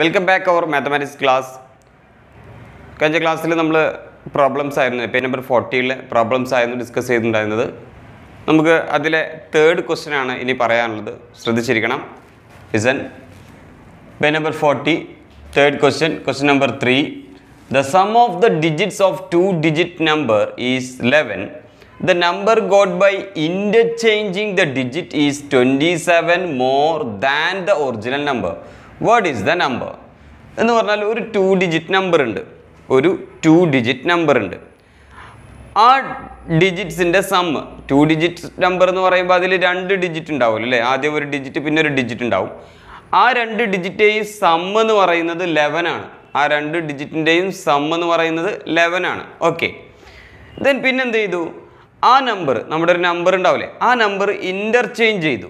Welcome back our mathematics class കഴിഞ്ഞ ക്ലാസ്സിൽ നമ്മൾ പ്രോബ്ലംസ് ആയിരുന്നു. പേജ് നമ്പർ ഫോർട്ടിയിലെ പ്രോബ്ലംസ് ആയിരുന്നു ഡിസ്കസ് ചെയ്തിട്ടുണ്ടായിരുന്നത്. നമുക്ക് അതിലെ തേർഡ് ക്വസ്റ്റ്യൻ ആണ് ഇനി പറയാനുള്ളത്. ശ്രദ്ധിച്ചിരിക്കണം. Isn't page number forty third question question number three the sum of the digits of two digit number is eleven the number got by interchanging the digit is twenty seven more than the original number what is the number എന്ന് പറഞ്ഞാൽ ഒരു to digit number ഉണ്ട്. ഒരു to digit number ഉണ്ട്. ആ ഡിജിറ്റ്സിന്റെ sum two digit number എന്ന് പറയുമ്പോൾ അതിൽ രണ്ട് ഡിജിറ്റ് ഉണ്ടാവുമല്ലോ അല്ലേ? ആദ്യം ഒരു ഡിജിറ്റ് പിന്നെ ഒരു ഡിജിറ്റ് ഉണ്ടാവും. ആ രണ്ട് ഡിജിറ്റേയും സം എന്ന് പറയുന്നത് ലെവൻ ആണ്. ആ രണ്ട് ഡിജിറ്റിന്റെയും സം എന്ന് പറയുന്നത് ലെവൻ ആണ്. ഓക്കെ ദെൻ പിന്നെന്ത് ചെയ്തു? ആ നമ്പർ നമ്മുടെ ഒരു നമ്പർ ഉണ്ടാവില്ലേ? ആ നമ്പർ ഇന്റർചേഞ്ച് ചെയ്തു.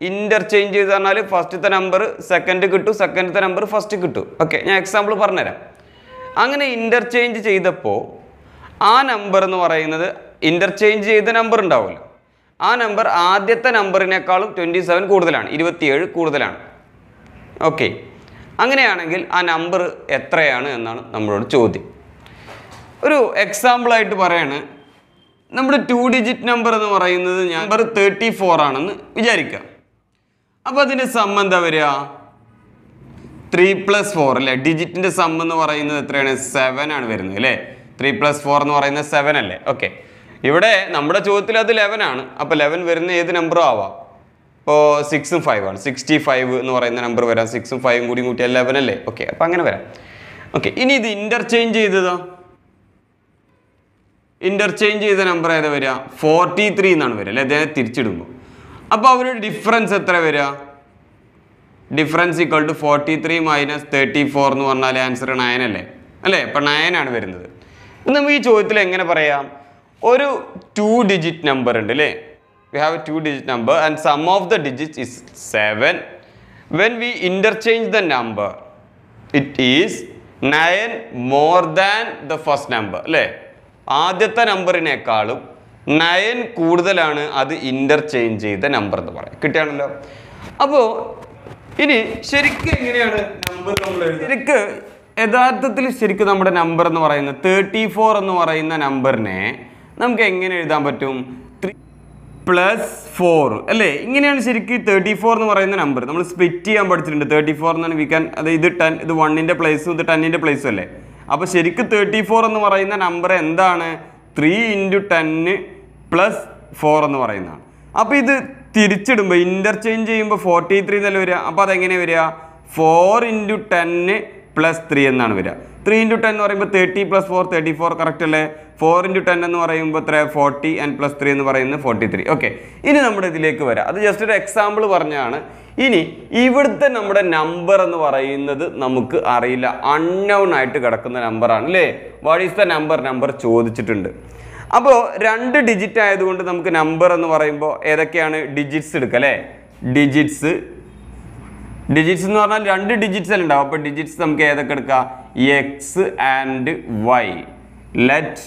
ഇന്റർചേഞ്ച് ചെയ്ത് പറഞ്ഞാൽ ഫസ്റ്റത്തെ നമ്പർ സെക്കൻഡ് കിട്ടും സെക്കൻഡത്തെ നമ്പർ ഫസ്റ്റ് കിട്ടും. ഓക്കെ ഞാൻ എക്സാമ്പിൾ പറഞ്ഞുതരാം. അങ്ങനെ ഇന്റർചേഞ്ച് ചെയ്തപ്പോൾ ആ നമ്പർ എന്ന് പറയുന്നത് ഇന്റർചേഞ്ച് ചെയ്ത നമ്പർ ഉണ്ടാവില്ല ആ നമ്പർ ആദ്യത്തെ നമ്പറിനേക്കാളും ട്വന്റി സെവൻ കൂടുതലാണ് ഇരുപത്തിയേഴ് കൂടുതലാണ്. ഓക്കെ അങ്ങനെയാണെങ്കിൽ ആ നമ്പർ എത്രയാണ് എന്നാണ് നമ്മളോട് ചോദ്യം. ഒരു എക്സാമ്പിളായിട്ട് പറയാണ് നമ്മുടെ ടു ഡിജിറ്റ് നമ്പർ എന്ന് പറയുന്നത് നമ്പർ തേർട്ടി ഫോർ ആണെന്ന് വിചാരിക്കുക. അപ്പോൾ അതിന്റെ സം എന്താ വരിക? ത്രീ പ്ലസ് ഫോർ അല്ലേ? ഡിജിറ്റിന്റെ സം എന്ന് പറയുന്നത് എത്രയാണ്? സെവൻ ആണ് വരുന്നത് അല്ലേ? ത്രീ പ്ലസ് ഫോർ എന്ന് പറയുന്നത് സെവൻ അല്ലേ? ഓക്കെ ഇവിടെ നമ്മുടെ ചോദ്യത്തിൽ അത് ലെവൻ ആണ്. അപ്പോൾ ലെവൻ വരുന്ന ഏത് നമ്പറും ആവാം? ഇപ്പോൾ സിക്സും ഫൈവ് ആണ്. സിക്സ്റ്റി ഫൈവ് എന്ന് പറയുന്ന നമ്പർ വരാം. സിക്സും ഫൈവും കൂടി കൂട്ടിയാൽ ലെവൻ അല്ലേ? ഓക്കെ അപ്പോൾ അങ്ങനെ വരാം. ഓക്കെ ഇനി ഇത് ഇന്റർചേഞ്ച് ചെയ്തതോ. ഇന്റർചേഞ്ച് ചെയ്ത നമ്പർ ഏതാ വരിക? ഫോർട്ടി ത്രീ എന്നാണ് വരിക അല്ലേ? അദ്ദേഹം തിരിച്ചിടുമ്പോൾ അപ്പോൾ അവരുടെ ഡിഫറൻസ് എത്ര വരിക difference equal to forty three minus thirty four എന്ന് പറഞ്ഞാൽ ആൻസർ നയൻ അല്ലേ? അല്ലേ? ഇപ്പം നയൻ ആണ് വരുന്നത്. നമുക്ക് ഈ ചോദ്യത്തിൽ എങ്ങനെ പറയാം? ഒരു ടു ഡിജിറ്റ് നമ്പർ ഉണ്ട് അല്ലേ? We have a two digit number and sum of the digit is seven when we interchange the number it is nine more than the first number അല്ലേ? ആദ്യത്തെ നമ്പറിനേക്കാളും നയൻ കൂടുതലാണ് അത് ഇന്റർചേഞ്ച് ചെയ്ത number എന്ന് പറയാം. കിട്ടിയാണല്ലോ അപ്പോൾ ഇനി ശരിക്കും എങ്ങനെയാണ് നമ്പർ നമ്മൾ ശരിക്ക് യഥാർത്ഥത്തിൽ ശരിക്കും നമ്മുടെ നമ്പർ എന്ന് പറയുന്നത് തേർട്ടി ഫോർ എന്ന് പറയുന്ന നമ്പറിനെ നമുക്ക് എങ്ങനെ എഴുതാൻ പറ്റും? ത്രീ പ്ലസ് ഫോർ അല്ലേ? ഇങ്ങനെയാണ് ശരിക്കും തേർട്ടി ഫോർ എന്ന് പറയുന്ന നമ്പർ നമ്മൾ സ്പ്ലിറ്റ് ചെയ്യാൻ പഠിച്ചിട്ടുണ്ട്. തേർട്ടി ഫോർ എന്നാണ് വി ക്യാൻ അത് ഇത് ടെൻ ഇത് വണ്ണിന്റെ പ്ലേസും ഇത് ടെന്നിന്റെ പ്ലേസും അല്ലേ? അപ്പോൾ ശരിക്കും തേർട്ടി ഫോർ എന്ന് പറയുന്ന നമ്പർ എന്താണ്? Three into ten plus four എന്ന് പറയുന്നതാണ്. അപ്പോൾ ഇത് തിരിച്ചിടുമ്പോൾ ഇന്റർചേഞ്ച് ചെയ്യുമ്പോൾ ഫോർട്ടി ത്രീ എന്നല്ല വരിക? അപ്പോൾ അതെങ്ങനെ വരിക? Four into ten plus three എന്നാണ് വരിക. ത്രീ ഇന്റു ടെൻ എന്ന് പറയുമ്പോൾ thirty plus four thirty four correct അല്ലേ? ഫോർ ഇന്റു ടെൻ എന്ന് പറയുമ്പോൾ എത്ര ഫോർട്ടി ആൻഡ് പ്ലസ് ത്രീ എന്ന് പറയുന്നത് ഫോർട്ടി ത്രീ ഓക്കെ ഇനി നമ്മുടെ ഇതിലേക്ക് വരാം. അത് ജസ്റ്റ് ഒരു എക്സാമ്പിൾ പറഞ്ഞാണ് ഇനി ഇവിടുത്തെ നമ്മുടെ നമ്പർ എന്ന് പറയുന്നത് നമുക്ക് അറിയില്ല. അൺനൗൺ ആയിട്ട് കിടക്കുന്ന നമ്പറാണ് അല്ലേ? What is the number number ചോദിച്ചിട്ടുണ്ട്. അപ്പോൾ രണ്ട് ഡിജിറ്റ് ആയതുകൊണ്ട് നമുക്ക് നമ്പർ എന്ന് പറയുമ്പോൾ ഏതൊക്കെയാണ് ഡിജിറ്റ്സ് എടുക്കുക അല്ലേ? ഡിജിറ്റ്സ് ഡിജിറ്റ്സ് എന്ന് പറഞ്ഞാൽ രണ്ട് ഡിജിറ്റ്സ് അല്ല ഉണ്ടാവും അപ്പോൾ ഡിജിറ്റ്സ് നമുക്ക് ഏതൊക്കെ എടുക്കാം? X and Y let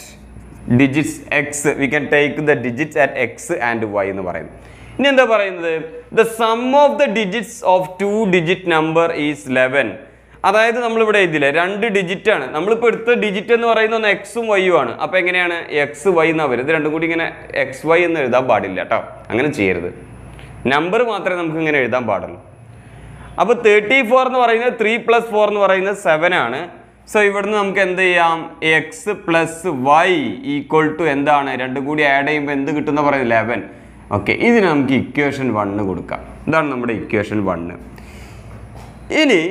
digits X we can take the digits at X and Y എന്ന് പറയുന്നത് ഇനി എന്താ പറയുന്നത്? The sum of the digits of two digit number is eleven അതായത് നമ്മളിവിടെ എഴുതില്ലേ രണ്ട് ഡിജിറ്റ് ആണ്. നമ്മളിപ്പോൾ എടുത്ത ഡിജിറ്റ് എന്ന് പറയുന്ന ഒന്ന് എക്സും വൈയും ആണ്. അപ്പോൾ എങ്ങനെയാണ്? എക്സ് വൈ എന്നാ വരുന്നത് രണ്ടും കൂടി ഇങ്ങനെ എക്സ് വൈ എന്ന് എഴുതാൻ പാടില്ല കേട്ടോ അങ്ങനെ ചെയ്യരുത്. നമ്പർ മാത്രമേ നമുക്ക് ഇങ്ങനെ എഴുതാൻ പാടുള്ളൂ. അപ്പോൾ തേർട്ടി ഫോർ എന്ന് പറയുന്നത് ത്രീ പ്ലസ് ഫോർ എന്ന് പറയുന്നത് സെവൻ ആണ്. സോ ഇവിടുന്ന് നമുക്ക് എന്ത് ചെയ്യാം? X plus Y equal to എന്താണ്? രണ്ടും കൂടി ആഡ് ചെയ്യുമ്പോൾ എന്ത് കിട്ടുന്ന പറയുന്നത്? ലെവൻ ഓക്കെ ഇതിന് നമുക്ക് ഇക്വേഷൻ വണ്ണ് കൊടുക്കാം. ഇതാണ് നമ്മുടെ ഇക്വേഷൻ വണ്ണ് ഇനി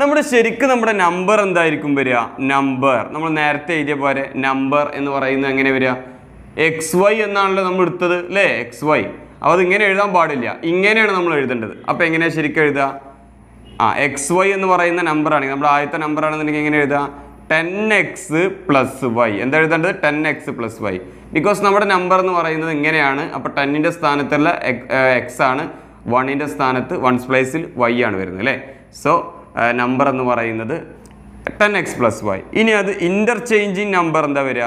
നമ്മുടെ ശരിക്കും നമ്മുടെ നമ്പർ എന്തായിരിക്കും വരിക? നമ്പർ നമ്മൾ നേരത്തെ എഴുതിയ പോലെ നമ്പർ എന്ന് പറയുന്നത് എങ്ങനെ വരിക? എക്സ് വൈ എന്നാണല്ലോ നമ്മൾ എടുത്തത് അല്ലേ? എക്സ് വൈ അപ്പോൾ അത് ഇങ്ങനെ എഴുതാൻ പാടില്ല. ഇങ്ങനെയാണ് നമ്മൾ എഴുതേണ്ടത്. അപ്പോൾ എങ്ങനെയാണ് ശരിക്കും എഴുതുക? ആ എക്സ് വൈ എന്ന് പറയുന്ന നമ്പറാണ് നമ്മുടെ ആദ്യത്തെ നമ്പർ ആണെന്നുണ്ടെങ്കിൽ എങ്ങനെ എഴുതുക? ടെൻ എക്സ് പ്ലസ് വൈ എന്താ എഴുതേണ്ടത്? Ten X plus Y because നമ്മുടെ നമ്പർ എന്ന് പറയുന്നത് ഇങ്ങനെയാണ്. അപ്പോൾ ടെന്നിന്റെ സ്ഥാനത്തുള്ള എക്സ് ആണ്. വണ്ണിന്റെ സ്ഥാനത്ത് വൺസ് പ്ലേസിൽ വൈ ആണ് വരുന്നത് അല്ലേ? സോ നമ്പർ എന്ന് പറയുന്നത് ടെൻ എക്സ് പ്ലസ് വൈ ഇനി അത് ഇന്റർചേഞ്ചിങ് നമ്പർ എന്താ വരിക?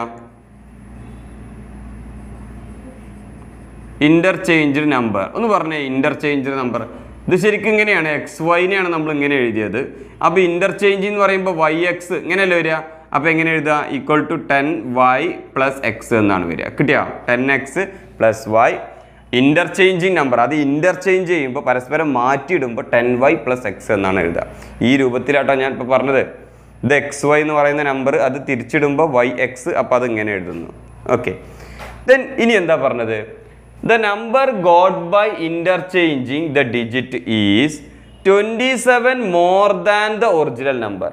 ഇന്റർചേഞ്ച് നമ്പർ ഒന്ന് പറഞ്ഞേ ഇന്റർചേഞ്ച് നമ്പർ ഇത് ശരിക്കും ഇങ്ങനെയാണ് എക്സ് വൈനെയാണ് നമ്മൾ ഇങ്ങനെ എഴുതിയത്. അപ്പോൾ ഇന്റർചേഞ്ച് എന്ന് പറയുമ്പോൾ വൈ എക്സ് ഇങ്ങനെയല്ലേ വരിക? അപ്പോൾ എങ്ങനെ എഴുതുക? Equal to ten Y plus X എന്നാണ് വരിക. കിട്ടിയോ? Ten X plus Y interchanging number അത് ഇന്റർചേഞ്ച് ചെയ്യുമ്പോൾ പരസ്പരം മാറ്റിയിടുമ്പോൾ ടെൻ വൈ പ്ലസ് എക്സ് എന്നാണ് എഴുതുക. ഈ രൂപത്തിലാട്ടോ ഞാൻ ഇപ്പോൾ പറഞ്ഞത്. ഇത് എക്സ് വൈ എന്ന് പറയുന്ന നമ്പർ അത് തിരിച്ചിടുമ്പോൾ വൈ എക്സ് അപ്പോൾ അത് ഇങ്ങനെ എഴുതുന്നു. ഓക്കെ ദെൻ ഇനി എന്താ പറഞ്ഞത്? The number got by interchanging the digit is twenty seven more than the original number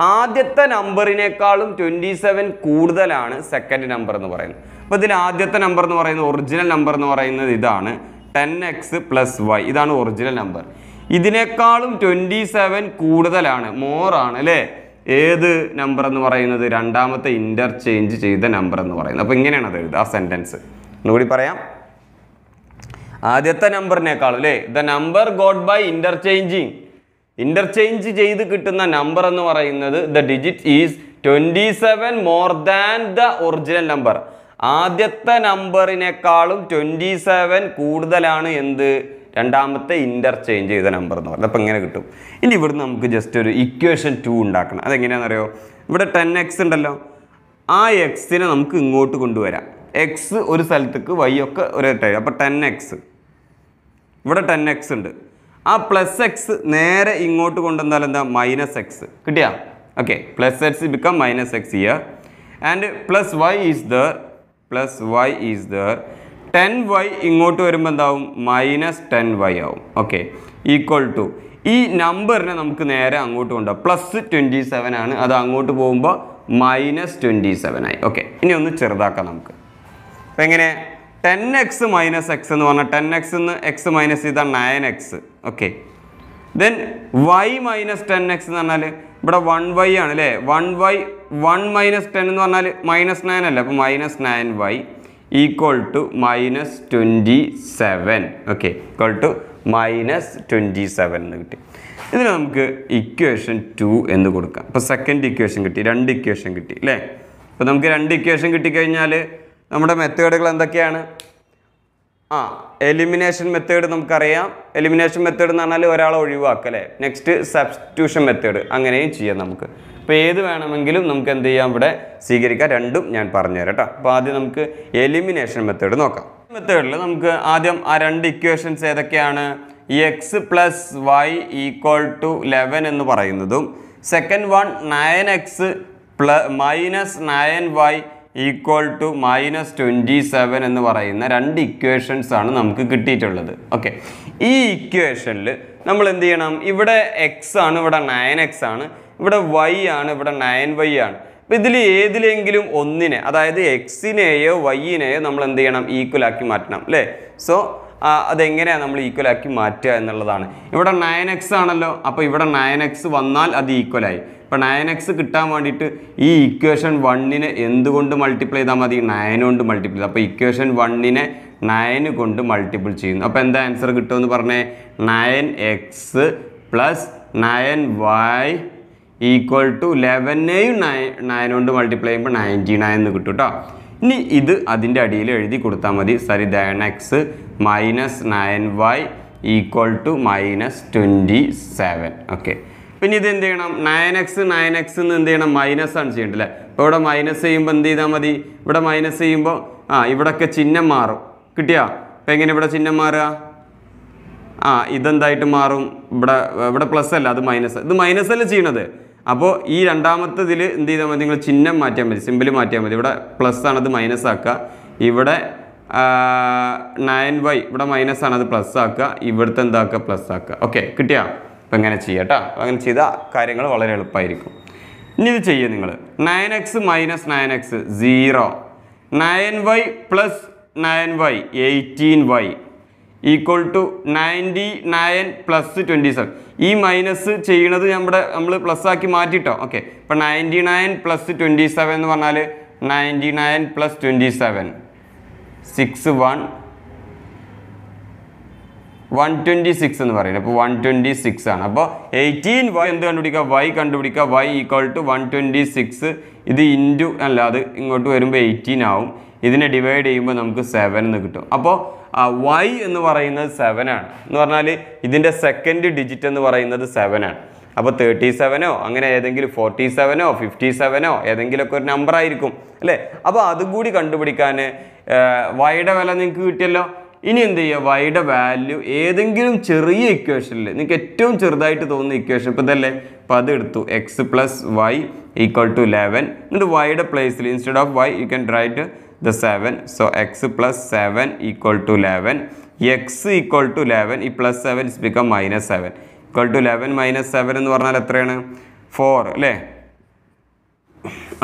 ആദ്യത്തെ നമ്പറിനേക്കാളും ട്വന്റി സെവൻ കൂടുതലാണ് സെക്കൻഡ് നമ്പർ എന്ന് പറയുന്നത്. അപ്പോൾ ഇതിൽ ആദ്യത്തെ നമ്പർ എന്ന് പറയുന്നത് ഒറിജിനൽ നമ്പർ എന്ന് പറയുന്നത് ഇതാണ് ടെൻ എക്സ് പ്ലസ് വൈ ഇതാണ് ഒറിജിനൽ നമ്പർ ഇതിനേക്കാളും ട്വന്റി സെവൻ കൂടുതലാണ് മോറാണ് അല്ലേ? ഏത് നമ്പർ എന്ന് പറയുന്നത്? രണ്ടാമത്തെ ഇന്റർചേഞ്ച് ചെയ്ത നമ്പർ എന്ന് പറയുന്നത്. അപ്പോൾ ഇങ്ങനെയാണ് അത് എഴുതുക ആ സെന്റൻസ് ഒന്നുകൂടി പറയാം. ആദ്യത്തെ നമ്പറിനേക്കാളും അല്ലേ? The number got by interchanging interchange ചെയ്ത് കിട്ടുന്ന നമ്പർ എന്ന് പറയുന്നത് the digit is twenty seven more than the original number ആദ്യത്തെ നമ്പറിനേക്കാളും ട്വന്റി സെവൻ കൂടുതലാണ് എന്ത്? രണ്ടാമത്തെ ഇന്റർചേഞ്ച് ചെയ്ത നമ്പർ എന്ന് പറയുന്നത് അപ്പോൾ ഇങ്ങനെ കിട്ടും. ഇനി ഇവിടുന്ന് നമുക്ക് ജസ്റ്റ് ഒരു ഇക്വേഷൻ ടു ഉണ്ടാക്കണം. അതെങ്ങനെയാണെന്നറിയോ? ഇവിടെ ടെൻ എക്സ് ഉണ്ടല്ലോ. ആ എക്സിനെ നമുക്ക് ഇങ്ങോട്ട് കൊണ്ടുവരാം. എക്സ് ഒരു സ്ഥലത്തേക്ക് വൈ ഒക്കെ ഒരു അപ്പോൾ ടെൻ എക്സ് ഇവിടെ ടെൻ എക്സ് ഉണ്ട്. ആ പ്ലസ് എക്സ് നേരെ ഇങ്ങോട്ട് കൊണ്ടുവന്നാൽ എന്താ? മൈനസ് എക്സ് കിട്ടിയാ? Okay plus X become minus X here and plus Y is there plus Y is there ten Y ഇങ്ങോട്ട് വരുമ്പോൾ എന്താവും? മൈനസ് ടെൻ വൈ ആവും. ഓക്കെ. Equal to. ഈ നമ്പറിനെ നമുക്ക് നേരെ അങ്ങോട്ട് കൊണ്ടുപോകാം പ്ലസ് ട്വന്റി സെവൻ ആണ്. അത് അങ്ങോട്ട് പോകുമ്പോൾ മൈനസ് ട്വന്റി സെവൻ ആയി. ഓക്കെ. ഇനി ഒന്ന് ചെറുതാക്കാം നമുക്ക്. അപ്പം എങ്ങനെ? ടെൻ എക്സ് മൈനസ് എക്സ് എന്ന് പറഞ്ഞാൽ ടെൻ എക്സ് എന്ന് എക്സ് മൈനസ് ചെയ്താൽ nine x. Okay. Then y minus ten x എന്ന് പറഞ്ഞാൽ ഇവിടെ വൺ വൈ ആണ് അല്ലേ? One y one minus ten എന്ന് പറഞ്ഞാൽ മൈനസ് നയൻ അല്ലേ? അപ്പോൾ minus nine y equal to minus twenty seven okay equal to minus twenty seven എന്ന് കിട്ടി. ഇതിന് നമുക്ക് ഇക്വേഷൻ ടു എന്ന് കൊടുക്കാം. അപ്പോൾ സെക്കൻഡ് ഇക്വേഷൻ കിട്ടി രണ്ട് ഇക്വേഷൻ കിട്ടി അല്ലേ? അപ്പോൾ നമുക്ക് രണ്ട് ഇക്വേഷൻ കിട്ടിക്കഴിഞ്ഞാൽ നമ്മുടെ മെത്തേഡുകൾ എന്തൊക്കെയാണ് ആ എലിമിനേഷൻ മെത്തേഡ് നമുക്കറിയാം. എലിമിനേഷൻ മെത്തേഡ് എന്ന് പറഞ്ഞാൽ ഒരാളെ ഒഴിവാക്കുക അല്ലേ? നെക്സ്റ്റ് സബ്സ്റ്റിറ്റ്യൂഷൻ മെത്തേഡ് അങ്ങനെയും ചെയ്യാം നമുക്ക്. അപ്പോൾ ഏത് വേണമെങ്കിലും നമുക്ക് എന്ത് ചെയ്യാം? ഇവിടെ സ്വീകരിക്കാം. രണ്ടും ഞാൻ പറഞ്ഞുതരാം കേട്ടോ. അപ്പോൾ ആദ്യം നമുക്ക് എലിമിനേഷൻ മെത്തേഡ് നോക്കാം. മെത്തേഡിൽ നമുക്ക് ആദ്യം ആ രണ്ട് ഇക്വേഷൻസ് ഏതൊക്കെയാണ്? X plus y equal to eleven എന്ന് പറയുന്നതും സെക്കൻഡ് വൺ നയൻ എക്സ് പ്ല minus nine y equal to minus twenty seven എന്ന് പറയുന്ന രണ്ട് ഇക്വേഷൻസ് ആണ് നമുക്ക് കിട്ടിയിട്ടുള്ളത്. ഓക്കെ. ഈ ഇക്വേഷനിൽ നമ്മൾ എന്ത് ചെയ്യണം? ഇവിടെ എക്സ് ആണ് ഇവിടെ നയൻ എക്സ് ആണ് ഇവിടെ വൈ ആണ് ഇവിടെ നയൻ വൈ ആണ്. അപ്പോൾ ഇതിൽ ഏതിലെങ്കിലും ഒന്നിനെ അതായത് എക്സിനെയോ വൈയിനെയോ നമ്മൾ എന്ത് ചെയ്യണം? ഈക്വൽ ആക്കി മാറ്റണം അല്ലേ? സോ അതെങ്ങനെയാണ് നമ്മൾ ഈക്വലാക്കി മാറ്റുക എന്നുള്ളതാണ്. ഇവിടെ നയൻ എക്സ് ആണല്ലോ അപ്പോൾ ഇവിടെ നയൻ എക്സ് വന്നാൽ അത് ഈക്വലായി ഇപ്പോൾ നയൻ എക്സ് കിട്ടാൻ വേണ്ടിയിട്ട് ഈ ഇക്വേഷൻ വണ്ണിനെ എന്തുകൊണ്ട് മൾട്ടിപ്ലൈ ചെയ്താൽ മതി? നയൻ കൊണ്ട് മൾട്ടിപ്ലൈ ചെയ്താൽ അപ്പോൾ ഇക്വേഷൻ വണ്ണിനെ നയൻ കൊണ്ട് മൾട്ടിപ്പിൾ ചെയ്യുന്നു. അപ്പോൾ എന്താ ആൻസർ കിട്ടുമെന്ന് പറഞ്ഞേ? Nine x plus nine y equal to ലെവനെയും nine nine കൊണ്ട് മൾട്ടിപ്ലൈ ചെയ്യുമ്പോൾ നയന്റി നയൻ എന്ന് കിട്ടും കേട്ടോ ഇനി ഇത് അതിന്റെ അടിയിൽ എഴുതി കൊടുത്താൽ മതി. സരി nine x minus nine y equal to minus twenty seven okay പിന്നെ ഇത് എന്ത് ചെയ്യണം? നയൻ എക്സ് നയൻ എക്സ് എന്ന് എന്ത് ചെയ്യണം? മൈനസ് ആണ് ചെയ്യേണ്ടത് അല്ലേ? അപ്പോൾ ഇവിടെ മൈനസ് ചെയ്യുമ്പോൾ എന്ത് ചെയ്താൽ മതി? ഇവിടെ മൈനസ് ചെയ്യുമ്പോൾ ആ ഇവിടെയൊക്കെ ചിഹ്നം മാറും. കിട്ടിയാ? അപ്പം എങ്ങനെ ഇവിടെ ചിഹ്നം മാറുക? ആ ഇതെന്തായിട്ട് മാറും? ഇവിടെ ഇവിടെ പ്ലസ് അല്ല അത് മൈനസ് ഇത് മൈനസ് അല്ല ചെയ്യണത്? അപ്പോൾ ഈ രണ്ടാമത്തെ ഇതിൽ എന്ത് ചെയ്താൽ മതി? നിങ്ങൾ ചിഹ്നം മാറ്റിയാൽ മതി സിമ്പിൾ മാറ്റിയാൽ മതി. ഇവിടെ പ്ലസ് ആണ് അത് മൈനസ് ആക്കുക. ഇവിടെ നയൻ വൈ ഇവിടെ മൈനസ് ആണ് അത് പ്ലസ് ആക്കുക. ഇവിടുത്തെ എന്താക്കുക? പ്ലസ് ആക്കുക. ഓക്കെ കിട്ടിയാ? അപ്പം ഇങ്ങനെ ചെയ്യാം കേട്ടോ അങ്ങനെ ചെയ്ത കാര്യങ്ങൾ വളരെ എളുപ്പമായിരിക്കും ഇനി ഇത് ചെയ്യുക നിങ്ങൾ. Nine x minus nine x zero nine y plus nine y eighteen y equal to ninety nine plus twenty seven ഈ മൈനസ് ചെയ്യണത് നമ്മുടെ നമ്മൾ പ്ലസ് ആക്കി മാറ്റിട്ടോ. ഓക്കെ ഇപ്പം ninety nine plus twenty seven എന്ന് പറഞ്ഞാൽ ninety nine plus twenty seven six one one twenty six എന്ന് പറയുന്നത്. അപ്പോൾ വൺ ട്വന്റി സിക്സ് ആണ്. അപ്പോൾ എയ്റ്റീൻ വൈ എന്ത് കണ്ടുപിടിക്കുക? വൈ കണ്ടുപിടിക്കുക. Y equal to one twenty six ഇത് ഇന്റു അല്ല അത് ഇങ്ങോട്ട് വരുമ്പോൾ എയ്റ്റീൻ ആവും. ഇതിനെ ഡിവൈഡ് ചെയ്യുമ്പോൾ നമുക്ക് സെവൻ എന്ന് കിട്ടും. അപ്പോൾ വൈ എന്ന് പറയുന്നത് സെവൻ ആണ്. എന്ന് പറഞ്ഞാൽ ഇതിന്റെ സെക്കൻഡ് ഡിജിറ്റ് എന്ന് പറയുന്നത് സെവൻ ആണ്. അപ്പോൾ തേർട്ടി സെവനോ അങ്ങനെ ഏതെങ്കിലും ഫോർട്ടി സെവനോ ഫിഫ്റ്റി സെവനോ ഏതെങ്കിലുമൊക്കെ ഒരു നമ്പർ ആയിരിക്കും. അല്ലേ? അപ്പോൾ അതും കൂടി കണ്ടുപിടിക്കാൻ വൈയുടെ വില നിങ്ങൾക്ക് കിട്ടിയല്ലോ? ഇനി എന്ത് ചെയ്യുക? വൈയുടെ വാല്യൂ ഏതെങ്കിലും ചെറിയ ഇക്വേഷനിൽ നിങ്ങൾക്ക് ഏറ്റവും ചെറുതായിട്ട് തോന്നുന്ന ഇക്വേഷൻ ഇപ്പോൾ ഇതല്ലേ? അപ്പോൾ അത് എടുത്തു. X plus y equal to eleven എന്നിട്ട് വൈയുടെ പ്ലേസിൽ instead of y you can write the seven so x plus seven equal to eleven x equal to eleven ഈ plus seven is become minus seven equal to eleven minus seven എന്ന് പറഞ്ഞാൽ എത്രയാണ്? Four അല്ലേ?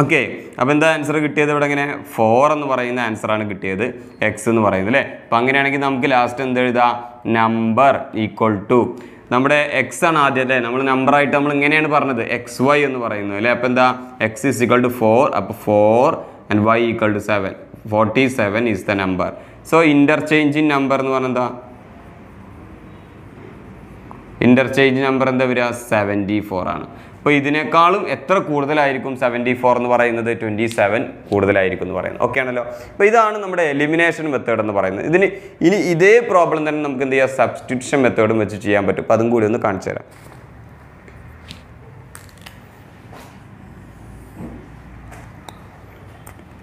Okay അപ്പോൾ എന്താ answer കിട്ടിയത് ഇവിടെ ഇങ്ങനെ ഫോർ എന്ന് പറയുന്ന ആൻസറാണ് കിട്ടിയത് എക്സ് എന്ന് പറയുന്നത് അല്ലേ? അപ്പം അങ്ങനെയാണെങ്കിൽ നമുക്ക് ലാസ്റ്റ് എന്ത് എഴുതാം? നമ്പർ ഈക്വൽ ടു നമ്മുടെ എക്സ് ആണ് ആദ്യം അല്ലേ? നമ്മൾ നമ്പറായിട്ട് നമ്മൾ ഇങ്ങനെയാണ് പറഞ്ഞത് എക്സ് വൈ എന്ന് പറയുന്നത് അല്ലേ? അപ്പോൾ എന്താ? X is equal to four അപ്പോൾ four and y equal to seven forty seven is the number so interchange in number എന്ന് പറഞ്ഞാൽ എന്താ? ഇന്റർചേഞ്ച് നമ്പർ എന്താ വരിക? സെവന്റി ഫോർ ആണ്. അപ്പോൾ ഇതിനേക്കാളും എത്ര കൂടുതലായിരിക്കും സെവന്റി ഫോർ എന്ന് പറയുന്നത്? ട്വന്റി സെവൻ കൂടുതലായിരിക്കും എന്ന് പറയുന്നത്. ഓക്കെ ആണല്ലോ. അപ്പോൾ ഇതാണ് നമ്മുടെ എലിമിനേഷൻ മെത്തേഡ് എന്ന് പറയുന്നത്. ഇതിന് ഇനി ഇതേ പ്രോബ്ലം തന്നെ നമുക്ക് എന്ത് ചെയ്യാം? സബ്സ്റ്റിറ്റ്യൂഷൻ മെത്തേഡും വെച്ച് ചെയ്യാൻ പറ്റും. അപ്പോൾ അതും കൂടി ഒന്ന് കാണിച്ചു തരാം.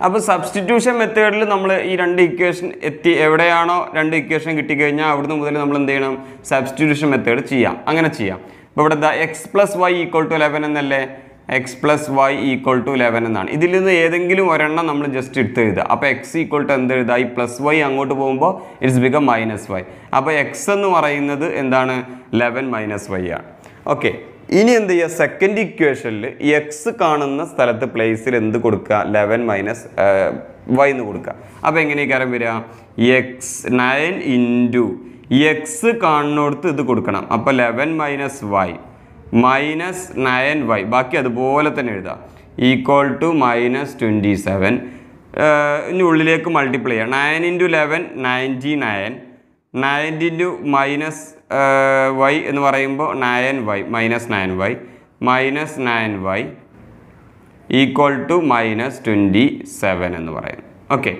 അപ്പോൾ സബ്സ്റ്റിറ്റ്യൂഷൻ മെത്തേഡിൽ നമ്മൾ ഈ രണ്ട് ഇക്വേഷൻ എത്തി എവിടെയാണോ രണ്ട് ഇക്വേഷൻ കിട്ടിക്കഴിഞ്ഞാൽ അവിടുന്ന് മുതൽ നമ്മൾ എന്ത് ചെയ്യണം? സബ്സ്റ്റിറ്റ്യൂഷൻ മെത്തേഡ് ചെയ്യാം. അങ്ങനെ ചെയ്യാം. അപ്പോൾ ഇവിടെ എന്താ x plus y equal to eleven എന്നല്ലേ? X plus y equal to eleven എന്നാണ്. ഇതിൽ നിന്ന് ഏതെങ്കിലും ഒരെണ്ണം നമ്മൾ ജസ്റ്റ് എടുത്ത് എഴുതുക. അപ്പോൾ എക്സ് ഈക്വൾ ടു എന്ത് എഴുതുക? ഈ പ്ലസ് വൈ അങ്ങോട്ട് പോകുമ്പോൾ ഇറ്റ്സ് ബിക്കം മൈനസ് വൈ അപ്പോൾ എക്സ് എന്ന് പറയുന്നത് എന്താണ്? ലെവൻ മൈനസ് വൈ ആണ്. ഓക്കെ ഇനി എന്ത് ചെയ്യുക? സെക്കൻഡ് ഇക്വേഷനിൽ എക്സ് കാണുന്ന സ്ഥലത്ത് പ്ലേസിൽ എന്ത് കൊടുക്കുക? ലെവൻ മൈനസ് വൈ എന്ന് കൊടുക്കുക. അപ്പോൾ എങ്ങനെയൊക്കെ വരിക? എക്സ് നയൻ ഇന്റു എക്സ് കാണുന്നിടത്ത് ഇത് കൊടുക്കണം. അപ്പോൾ eleven minus y minus nine y ബാക്കി അതുപോലെ തന്നെ എഴുതാം. Equal to minus twenty seven ഉള്ളിലേക്ക് മൾട്ടിപ്ലൈ ചെയ്യാം. Nine into eleven ninety nine nine into minus y എന്ന് പറയുമ്പോൾ nine y minus nine y minus nine y equal to minus twenty seven എന്ന് പറയുന്നു ഓക്കെ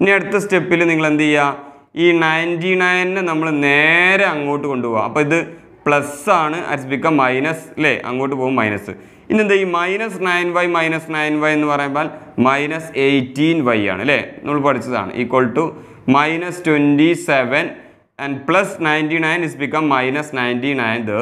ഇനി അടുത്ത സ്റ്റെപ്പിൽ നിങ്ങൾ എന്ത് ചെയ്യുക? ഈ നയന്റി നയനെ നമ്മൾ നേരെ അങ്ങോട്ട് കൊണ്ടുപോകാം അപ്പോൾ ഇത് പ്ലസ് ആണ് അറ്റ്സ് ബിക്കം മൈനസ് അല്ലേ അങ്ങോട്ട് പോകും മൈനസ് ഇനി എന്താ ഈ minus nine y minus nine y എന്ന് പറയുമ്പോൾ മൈനസ് എയ്റ്റീൻ വൈ ആണ് അല്ലേ നമ്മൾ പഠിച്ചതാണ്. Equal to minus twenty seven and plus ninety nine is become minus ninety nine the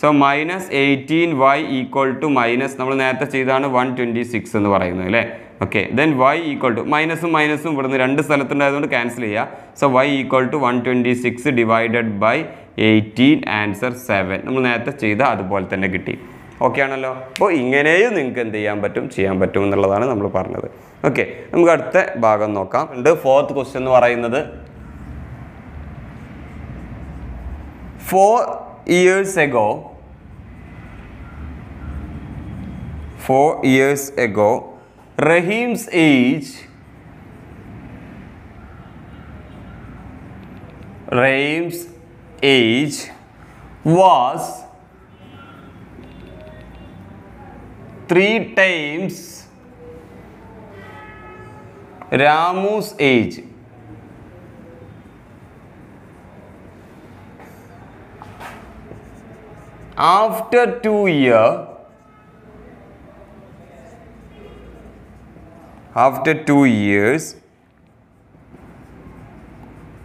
so minus eighteen y equal to minus നമ്മൾ നേരത്തെ ചെയ്താണ് one twenty six എന്ന് പറയുന്നത് അല്ലേ okay then y equal to മൈനസും മൈനസും ഇവിടുന്ന് രണ്ട് സ്ഥലത്തുണ്ടായതുകൊണ്ട് ക്യാൻസൽ ചെയ്യുക so y equal to one twenty six divided by eighteen answer seven നമ്മൾ നേരത്തെ ചെയ്ത അതുപോലെ തന്നെ കിട്ടി. ഓക്കെ ആണല്ലോ? അപ്പോൾ ഇങ്ങനെയും നിങ്ങൾക്ക് എന്ത് ചെയ്യാൻ പറ്റും? ചെയ്യാൻ പറ്റും എന്നുള്ളതാണ് നമ്മൾ പറഞ്ഞത്. ഓക്കെ നമുക്ക് അടുത്ത ഭാഗം നോക്കാം. ഉണ്ട് ഫോർത്ത് ക്വസ്റ്റ്യൻ എന്ന് പറയുന്നത് four years ago four years ago rahim's age rahim's age was three times ramu's age. After two year after two years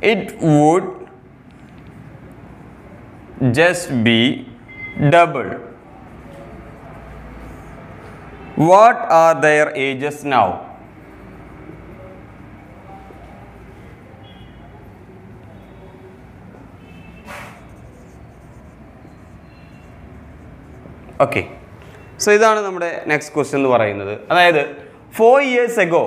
it would just be double what are their ages now Okay. So ഇതാണ് നമ്മുടെ next question എന്ന് പറയുന്നത് അതായത് four years ago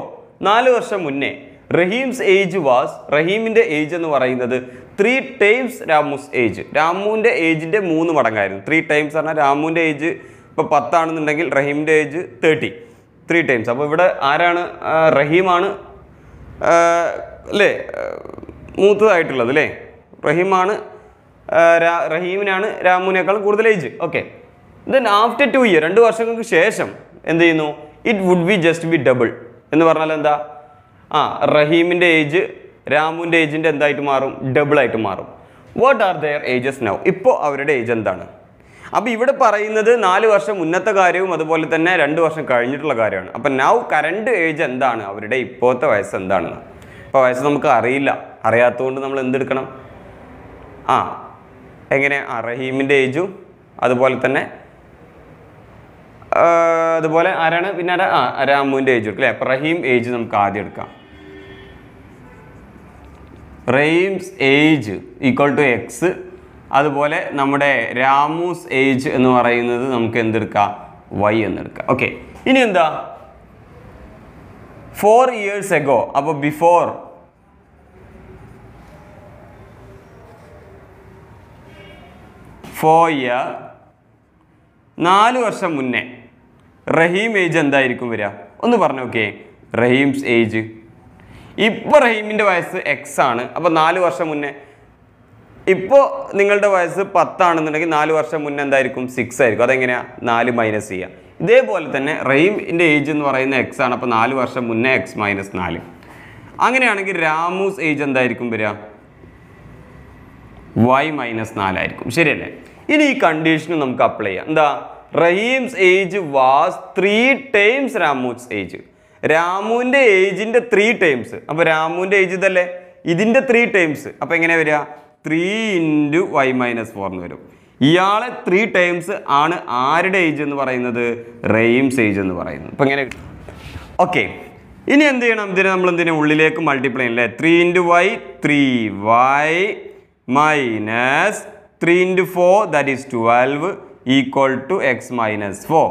നാല് വർഷം മുന്നേ Rahim's age was റഹീമിന്റെ age എന്ന് പറയുന്നത് ത്രീ ടൈംസ് രാമുസ് ഏജ് രാമുവിന്റെ ഏജിന്റെ മൂന്ന് മടങ്ങായിരുന്നു. ത്രീ ടൈംസ് പറഞ്ഞാൽ രാമുവിന്റെ ഏജ് ഇപ്പോൾ പത്താണെന്നുണ്ടെങ്കിൽ റഹീമിന്റെ ഏജ് തേർട്ടി ത്രീ ടൈംസ് അപ്പോൾ ഇവിടെ ആരാണ്? റഹീമാണ്. അല്ലേ മൂത്തതായിട്ടുള്ളത് അല്ലേ റഹീമാണ്. റഹീമിനാണ് രാമുവിനേക്കാളും കൂടുതൽ age okay then after two year രണ്ട് വർഷങ്ങൾക്ക് ശേഷം എന്ത് ചെയ്യുന്നു? It would be just be double എന്ന് പറഞ്ഞാൽ എന്താ? ആ റഹീമിന്റെ ഏജ് രാമുവിന്റെ ഏജിന്റെ എന്തായിട്ട് മാറും? ഡബിളായിട്ട് മാറും. What are their ages now ഇപ്പോൾ അവരുടെ ഏജ് എന്താണ്? അപ്പോൾ ഇവിടെ പറയുന്നത് നാല് വർഷം മുന്നത്തെ കാര്യവും അതുപോലെ തന്നെ രണ്ട് വർഷം കഴിഞ്ഞിട്ടുള്ള കാര്യമാണ്. അപ്പം നൗ കറണ്ട് ഏജ് എന്താണ്? അവരുടെ ഇപ്പോഴത്തെ വയസ്സ് എന്താണെന്ന്. അപ്പോൾ വയസ്സ് നമുക്ക് അറിയില്ല. അറിയാത്തതുകൊണ്ട് നമ്മൾ എന്തെടുക്കണം? ആ എങ്ങനെ? ആ റഹീമിന്റെ ഏജും അതുപോലെ തന്നെ അതുപോലെ ആരാണ്? പിന്നെ ആ രാമുവിന്റെ ഏജ് എടുക്കും അല്ലേ റഹീം ഏജ് നമുക്ക് ആദ്യം എടുക്കാം. Rahim's age equal to x അതുപോലെ നമ്മുടെ രാമൂസ് ഏജ് എന്ന് പറയുന്നത് നമുക്ക് എന്തെടുക്കാം? വൈ എന്നെടുക്കാം. ഓക്കെ ഇനി എന്താ? ഫോർ ഇയേഴ്സ് എഗോ അപ്പോൾ ബിഫോർ ഫോർ ഇയർ നാല് വർഷം മുന്നേ റഹീം ഏജ് എന്തായിരിക്കും വരിക? ഒന്ന് പറഞ്ഞു ഓക്കെ റഹീംസ് ഏജ് ഇപ്പോൾ റഹീമിന്റെ വയസ്സ് എക്സ് ആണ്. അപ്പോൾ നാല് വർഷം മുന്നേ ഇപ്പോൾ നിങ്ങളുടെ വയസ്സ് പത്താണെന്നുണ്ടെങ്കിൽ നാല് വർഷം മുന്നേ എന്തായിരിക്കും? സിക്സ് ആയിരിക്കും. അതെങ്ങനെയാ? നാല് മൈനസ് ചെയ്യുക ഇതേപോലെ തന്നെ റഹീമിന്റെ ഏജ് എന്ന് പറയുന്ന എക്സ് ആണ്. അപ്പോൾ നാല് വർഷം മുന്നേ എക്സ് മൈനസ് നാല്. അങ്ങനെയാണെങ്കിൽ രാമൂസ് ഏജ് എന്തായിരിക്കും വരിക? വൈ മൈനസ് നാലായിരിക്കും. ശരിയല്ലേ? ഇനി ഈ കണ്ടീഷന് നമുക്ക് അപ്ലൈ ചെയ്യാം. എന്താ? Rahim's age was three times Ramu's age. രാമുവിന്റെ ഏജിന്റെ ത്രീ ടൈംസ് അപ്പോൾ രാമുവിന്റെ ഏജ് ഇതല്ലേ? ഇതിന്റെ ത്രീ ടൈംസ് അപ്പോൾ എങ്ങനെ വരിക? Three into y minus four എന്ന് വരും. ഇയാളെ ത്രീ ടൈംസ് ആണ് ആരുടെ ഏജ് എന്ന് പറയുന്നത്? റെയിംസ് ഏജ് എന്ന് പറയുന്നത്. അപ്പം ഇങ്ങനെ ഓക്കെ. ഇനി എന്ത് ചെയ്യണം? ഇതിനെ നമ്മൾ എന്തിനാ? ഉള്ളിലേക്ക് മൾട്ടിപ്ലൈ അല്ലേ? Three into y three y minus three into four that is twelve equal to x minus four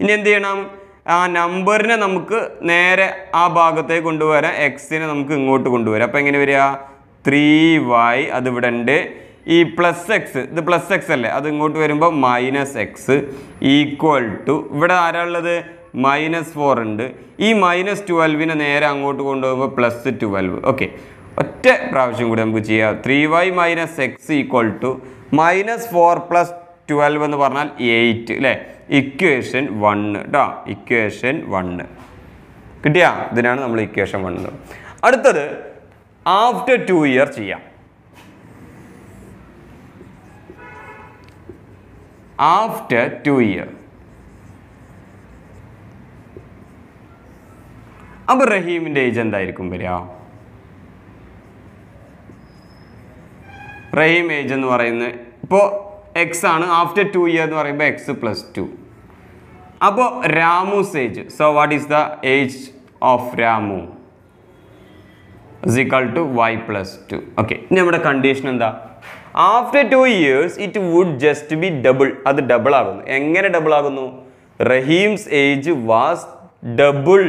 ഇനി എന്ത് ചെയ്യണം? ആ നമ്പറിനെ നമുക്ക് നേരെ ആ ഭാഗത്തേക്ക് കൊണ്ടുവരാം. എക്സിനെ നമുക്ക് ഇങ്ങോട്ട് കൊണ്ടുവരാം. അപ്പോൾ എങ്ങനെ വരിക? ത്രീ വൈ അതിവിടെ ഉണ്ട്. ഈ പ്ലസ് എക്സ് ഇത് പ്ലസ് എക്സ് അല്ലേ? അത് ഇങ്ങോട്ട് വരുമ്പോൾ മൈനസ് എക്സ് ഈക്വൽ ടു ഇവിടെ ആരാ ഉള്ളത്? മൈനസ് ഫോർ ഉണ്ട്. ഈ മൈനസ് ട്വൽവിനെ നേരെ അങ്ങോട്ട് കൊണ്ടുപോകുമ്പോൾ പ്ലസ് ട്വൽവ് ഓക്കെ ഒറ്റ പ്രാവശ്യം കൂടി നമുക്ക് ചെയ്യാം. Three y minus x equal to minus four plus twelve എന്ന് പറഞ്ഞാൽ എയ്റ്റ് അല്ലേ ഇക്വേഷൻ വണ്ണ് കേട്ടോ ഇക്വേഷൻ വണ്ണ് കിട്ടിയാ? ഇതിനാണ് നമ്മൾ ഇക്വേഷൻ വണ്ണ് അടുത്തത് ആഫ്റ്റർ ടു ഇയർ ചെയ്യാം. ആഫ്റ്റർ ടു ഇയർ അപ്പോൾ റഹീമിന്റെ ഏജ് എന്തായിരിക്കും വരിക? റഹീം ഏജ് എന്ന് പറയുന്നത് ഇപ്പോൾ എക്സ് ആണ്. ആഫ്റ്റർ ടു ഇയർ എന്ന് പറയുമ്പോൾ എക്സ് പ്ലസ് ടു അപ്പോൾ Ramu's age so what is the age of Ramu? Is equal to Y plus two okay ഇനി നമ്മുടെ കണ്ടീഷൻ എന്താ? After two years it would just be double അത് double ആകുന്നു. എങ്ങനെ double ആകുന്നു? Rahim's age was double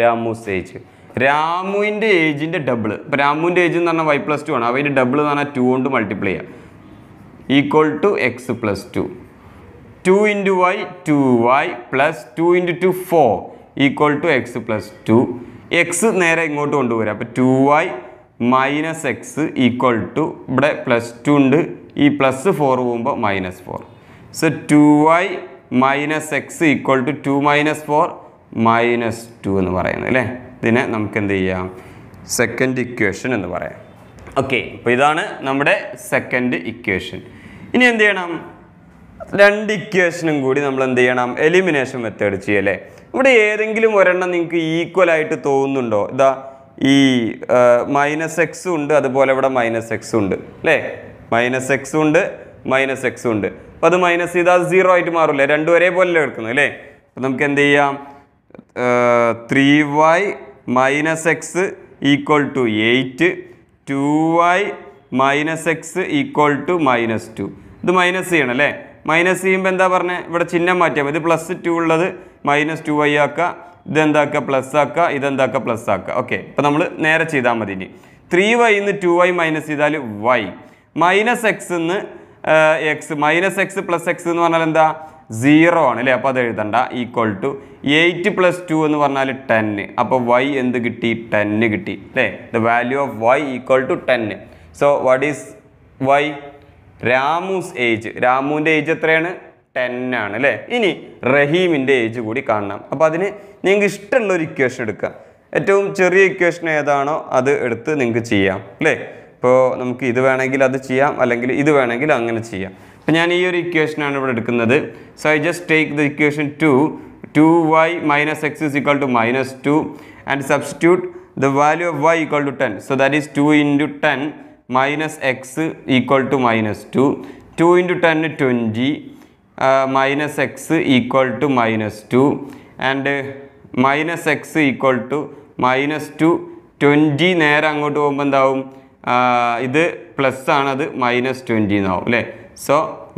Ramu's age രാമുവിന്റെ ഏജിന്റെ double ഇപ്പോൾ രാമുവിന്റെ ഏജ് എന്ന് പറഞ്ഞാൽ വൈ പ്ലസ് ടു ആണ്. അവന്റെ ഡബിൾ എന്ന് പറഞ്ഞാൽ ടു കൊണ്ട് മൾട്ടിപ്ലൈ ചെയ്യാം. Equal to x plus two. Two into y two y plus two into two four equal to x plus two. X നേരെ ഇങ്ങോട്ട് കൊണ്ടുവരിക അപ്പോൾ two y minus x equal to. ഇവിടെ പ്ലസ് ടു ഉണ്ട്. ഈ plus four പോകുമ്പോൾ minus four. So two y minus x equal to two minus four minus two എന്ന് പറയുന്നത് അല്ലേ? ഇതിനെ നമുക്ക് എന്ത് ചെയ്യാം? സെക്കൻഡ് ഇക്വേഷൻ എന്ന് പറയാം. ഓക്കെ അപ്പോൾ ഇതാണ് നമ്മുടെ സെക്കൻഡ് ഇക്വേഷൻ ഇനി എന്ത് ചെയ്യണം? രണ്ട് ഇക്വേഷനും കൂടി നമ്മൾ എന്ത് ചെയ്യണം? എലിമിനേഷൻ മെത്തേഡ് ചെയ്യല്ലേ? ഇവിടെ ഏതെങ്കിലും ഒരെണ്ണം നിങ്ങൾക്ക് ഈക്വൽ ആയിട്ട് തോന്നുന്നുണ്ടോ? ഇതാ ഈ മൈനസ് എക്സും ഉണ്ട് അതുപോലെ ഇവിടെ മൈനസ് എക്സും ഉണ്ട് അല്ലേ? മൈനസ് എക്സും ഉണ്ട് മൈനസ് എക്സും ഉണ്ട്. അപ്പോൾ അത് മൈനസ് ചെയ്താൽ സീറോ ആയിട്ട് മാറില്ലേ? രണ്ടും ഒരേപോലെ എടുക്കുന്നത് അല്ലേ? അപ്പം നമുക്ക് എന്ത് ചെയ്യാം? Three y minus x equal to eight two y minus x equal to minus two ഇത് മൈനസ് ചെയ്യണം അല്ലേ? മൈനസ് ചെയ്യുമ്പോൾ എന്താ പറഞ്ഞത് ഇവിടെ ചിഹ്നം മാറ്റിയാൽ മതി. പ്ലസ് ടു ഉള്ളത് മൈനസ് ടു വൈ ആക്കുക. ഇതെന്താക്കുക പ്ലസ് ആക്കുക. ഇതെന്താക്കുക പ്ലസ് ആക്കുക. ഓക്കെ അപ്പോൾ നമ്മൾ നേരെ ചെയ്താൽ മതി ഇനി. ത്രീ വൈന്ന് ടു വൈ മൈനസ് ചെയ്താൽ വൈ മൈനസ് എക്സ് എന്ന് x minus x plus x എന്ന് പറഞ്ഞാൽ എന്താ? സീറോ ആണ് അല്ലേ? അപ്പോൾ അത് എഴുതണ്ട. Equal to eight plus two എന്ന് പറഞ്ഞാൽ ടെന്ന് അപ്പോൾ വൈ എന്ത് കിട്ടി? ടെന്ന് കിട്ടി അല്ലേ? The value of y equal to ten so what is y Ramu's age രാമുവിന്റെ age എത്രയാണ്? ടെൻ ആണ് അല്ലേ? ഇനി റഹീമിന്റെ ഏജ് കൂടി കാണണം. അപ്പോൾ അതിന് നിങ്ങൾക്ക് ഇഷ്ടമുള്ള ഒരു ഇക്വേഷൻ എടുക്കുക. ഏറ്റവും ചെറിയ ഇക്വേഷൻ ഏതാണോ അത് എടുത്ത് നിങ്ങൾക്ക് ചെയ്യാം അല്ലേ? ഇപ്പോൾ നമുക്ക് ഇത് വേണമെങ്കിൽ അത് ചെയ്യാം അല്ലെങ്കിൽ ഇത് വേണമെങ്കിൽ അങ്ങനെ ചെയ്യാം. അപ്പോൾ ഞാൻ ഈ ഒരു ഇക്വേഷനാണ് ഇവിടെ എടുക്കുന്നത്. So I just take the equation two two y minus x is equal to minus two and substitute the value of y equal to ten so that is two into ten minus x equal to minus two. Two into ten twenty minus x equal to minus two. And minus x equal to minus two. Twenty നേരെ അങ്ങോട്ട് പോകുമ്പോൾ എന്താവും? ഇത് plus ആണ് അത് minus twenty എന്നാവും അല്ലേ? So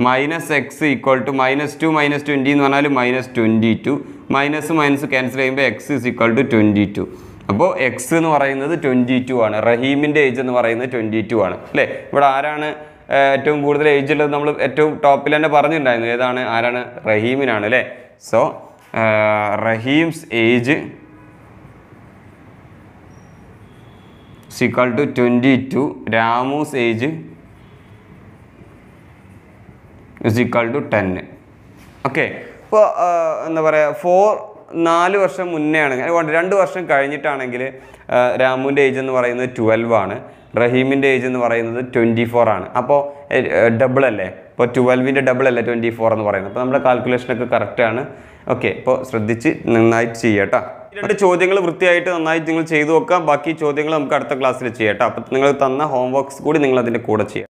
minus x equal to minus two minus twenty എന്ന് പറഞ്ഞാൽ minus twenty two. Minus minus cancel ചെയ്യുമ്പോൾ x is equal to twenty two അപ്പോൾ എക്സ് എന്ന് പറയുന്നത് ട്വന്റി ടു ആണ്. റഹീമിന്റെ ഏജ് എന്ന് പറയുന്നത് ട്വന്റി ടു ആണ്. അല്ലേ? ഇവിടെ ആരാണ് ഏറ്റവും കൂടുതൽ ഏജ് ഉള്ളത്? നമ്മൾ ഏറ്റവും ടോപ്പിൽ തന്നെ പറഞ്ഞിട്ടുണ്ടായിരുന്നു. ഏതാണ്? ആരാണ്? റഹീമിനാണ് അല്ലേ? So Rahim's age equal to twenty two Ramu's age equal to ten okay ഇപ്പോൾ എന്താ പറയുക ഫോർ നാല് വർഷം മുന്നേ ആണെങ്കിൽ രണ്ട് വർഷം കഴിഞ്ഞിട്ടാണെങ്കിൽ രാമുവിന്റെ ഏജ് എന്ന് പറയുന്നത് ട്വൽവ് ആണ്. റഹീമിന്റെ ഏജ് എന്ന് പറയുന്നത് ട്വന്റി ഫോർ ആണ് അപ്പോൾ ഡബിൾ അല്ലേ? ഇപ്പോൾ ട്വൽവിന്റെ ഡബിൾ അല്ലേ ട്വന്റി ഫോർ എന്ന് പറയുന്നത്? അപ്പോൾ നമ്മുടെ കാൽക്കുലേഷനൊക്കെ കറക്റ്റാണ് ഓക്കെ ഇപ്പോൾ ശ്രദ്ധിച്ച് നന്നായിട്ട് ചെയ്യട്ടോ രണ്ട് ചോദ്യങ്ങൾ വൃത്തിയായിട്ട് നന്നായിട്ട് നിങ്ങൾ ചെയ്തു നോക്കാം. ബാക്കി ചോദ്യങ്ങൾ നമുക്ക് അടുത്ത ക്ലാസ്സിൽ ചെയ്യാം കേട്ടോ അപ്പോൾ നിങ്ങൾ തന്ന ഹോംവർക്ക്സ് കൂടി നിങ്ങൾ അതിന്റെ കൂടെ ചെയ്യാം.